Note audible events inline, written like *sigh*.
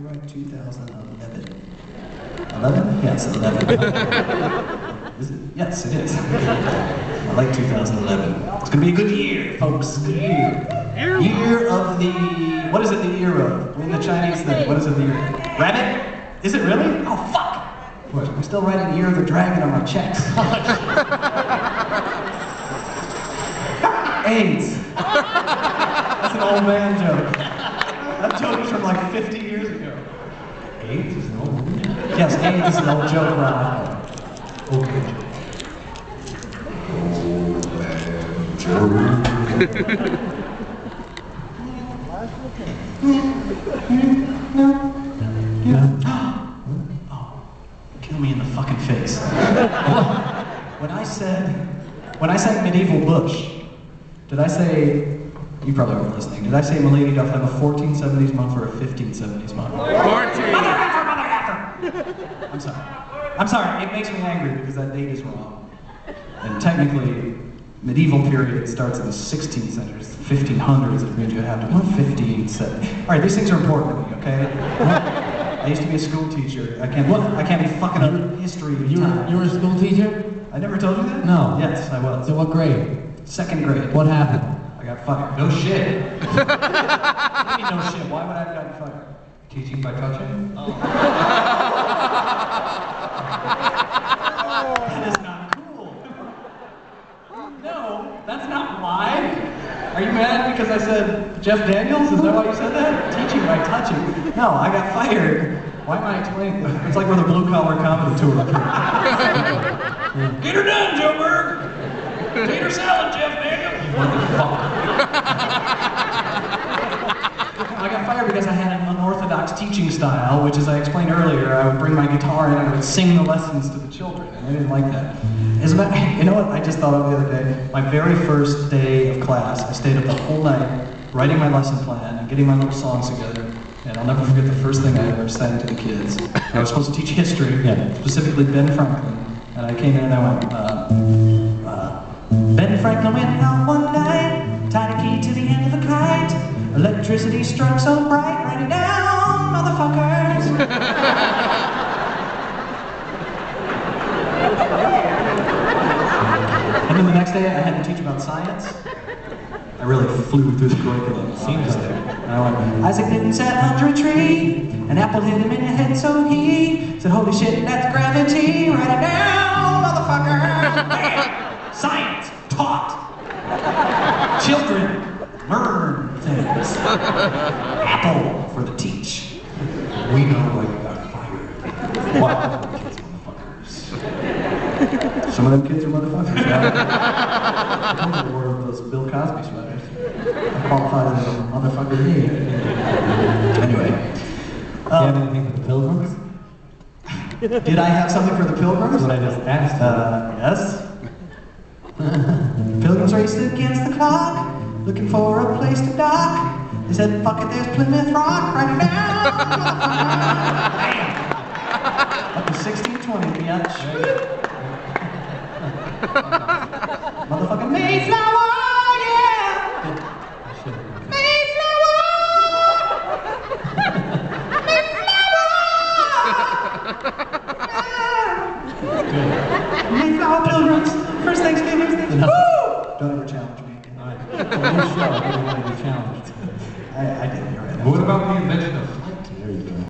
Copyright 2011. 11? Yes, 11. is it? Yes, it is. I like 2011. It's gonna be a good year, folks. Good year. Year of the. What is it the year of? When the Chinese thing. What is it the year? Rabbit? Is it really? Oh fuck! What? I'm still writing Year of the Dragon on my checks. *laughs* AIDS. That's an old man joke. That joke is from like 50 years ago. AIDS is movie. Yes, AIDS is old joke around. Okay. Oh, kill me in the fucking face. when I said, when I said medieval bush, did I say, you probably weren't listening, did I say Milady Duff have a 1470s month or a 1570s month? I'm sorry. I'm sorry, it makes me angry because that date is wrong. And technically, medieval period starts in the 16th century, it's the 1500s, it means you have to, well, 1570. All right, these things are important to me, okay? I used to be a school teacher. I can't, look, I can't be fucking up history You were, time. you were a school teacher? I never told you that? No. Yes, I was. So what grade? Second grade. What happened? I got. No shit. You mean, no shit. Why would I have gotten fired? Teaching by touching? Oh. That is not cool. No, that's not why. Are you mad because I said Jeff Daniels? Is that why you said that? Teaching by touching. No, I got fired. Why am I explaining? It's like we're the blue collar comedy tour. *laughs* Get her done, Joe Berg. Tater salad, Jeff Daniels. I got fired because I had an unorthodox teaching style, which, as I explained earlier, I would bring my guitar in and I would sing the lessons to the children, and I didn't like that. As a *laughs* you know what? I just thought of the other day. My very first day of class, I stayed up the whole night writing my lesson plan and getting my little songs together. And I'll never forget the first thing I ever sang to the kids. I was supposed to teach history, Yeah. specifically Ben Franklin, and I came in and I went. Uh, uh, Ben Franklin went out one night, tied a key to the end of a kite. Electricity struck so bright, write it down, motherfuckers. and then the next day I had to teach about science. I really flew through the curriculum. Seems like. And I went, Isaac Newton sat under a tree, an apple hit him in the head, so he said, Holy shit, that's gravity, write it down, motherfucker. Bam! *laughs* Science taught. Children learn things. Apple for the teach. We know why you got fired. Wow. Kids, motherfuckers. Some of them kids are motherfuckers. I wore those Bill Cosby sweaters. I qualified as a motherfucker me. Anyway. Do you have Um, anything for the pilgrims? did I have something for the pilgrims? That's what I just asked. Uh, yes. *laughs* Pilgrims raced against the clock, looking for a place to dock. They said, fuck it, there's Plymouth Rock, right now. Bam. *laughs* Up to 1620, bitch. *laughs* Motherfucking Mayflower, challenge me I, I didn't hear it. What about the invention of flight? There you go.